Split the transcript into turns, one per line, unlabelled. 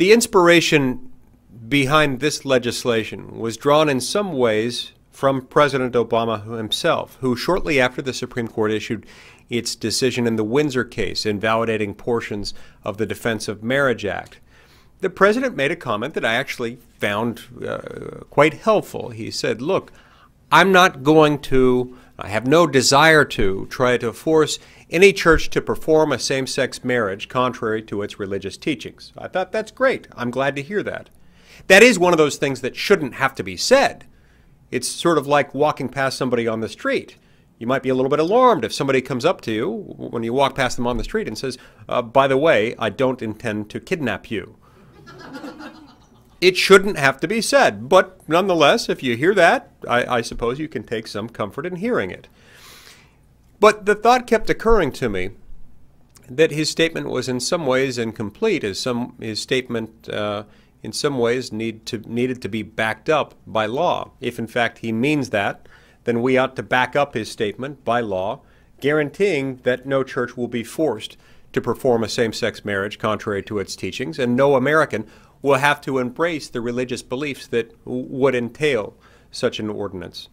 The inspiration behind this legislation was drawn in some ways from President Obama himself, who shortly after the Supreme Court issued its decision in the Windsor case invalidating portions of the Defense of Marriage Act, the president made a comment that I actually found uh, quite helpful. He said, Look, I'm not going to, I have no desire to try to force any church to perform a same sex marriage contrary to its religious teachings. I thought that's great. I'm glad to hear that. That is one of those things that shouldn't have to be said. It's sort of like walking past somebody on the street. You might be a little bit alarmed if somebody comes up to you when you walk past them on the street and says, uh, By the way, I don't intend to kidnap you. It shouldn't have to be said, but nonetheless, if you hear that, I, I suppose you can take some comfort in hearing it. But the thought kept occurring to me that his statement was in some ways incomplete, as some his statement uh, in some ways need to, needed to be backed up by law. If in fact he means that, then we ought to back up his statement by law, guaranteeing that no church will be forced to perform a same sex marriage contrary to its teachings, and no American will have to embrace the religious beliefs that would entail such an ordinance.